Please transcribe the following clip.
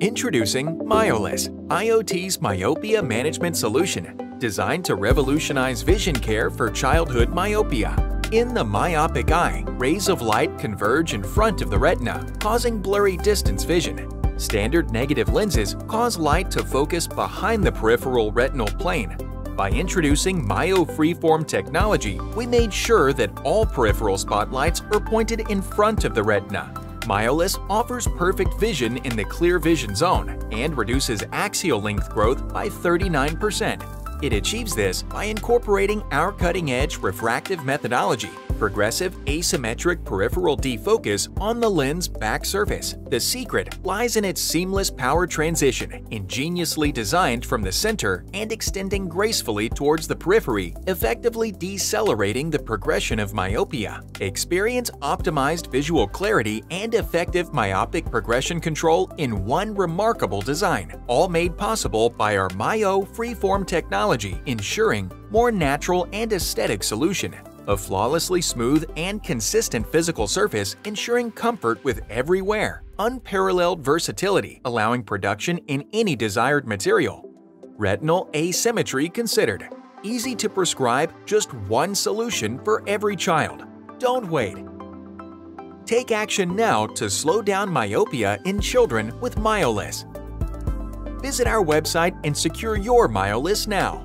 Introducing MyoLess, IoT's myopia management solution, designed to revolutionize vision care for childhood myopia. In the myopic eye, rays of light converge in front of the retina, causing blurry distance vision. Standard negative lenses cause light to focus behind the peripheral retinal plane. By introducing Myo Freeform technology, we made sure that all peripheral spotlights are pointed in front of the retina, MyoLess offers perfect vision in the clear vision zone and reduces axial length growth by 39%. It achieves this by incorporating our cutting-edge refractive methodology progressive asymmetric peripheral defocus on the lens back surface. The secret lies in its seamless power transition, ingeniously designed from the center and extending gracefully towards the periphery, effectively decelerating the progression of myopia. Experience optimized visual clarity and effective myopic progression control in one remarkable design, all made possible by our Myo freeform technology, ensuring more natural and aesthetic solution. A flawlessly smooth and consistent physical surface ensuring comfort with every wear. Unparalleled versatility allowing production in any desired material. Retinal asymmetry considered. Easy to prescribe, just one solution for every child. Don't wait. Take action now to slow down myopia in children with MyoLess. Visit our website and secure your MyoLess now.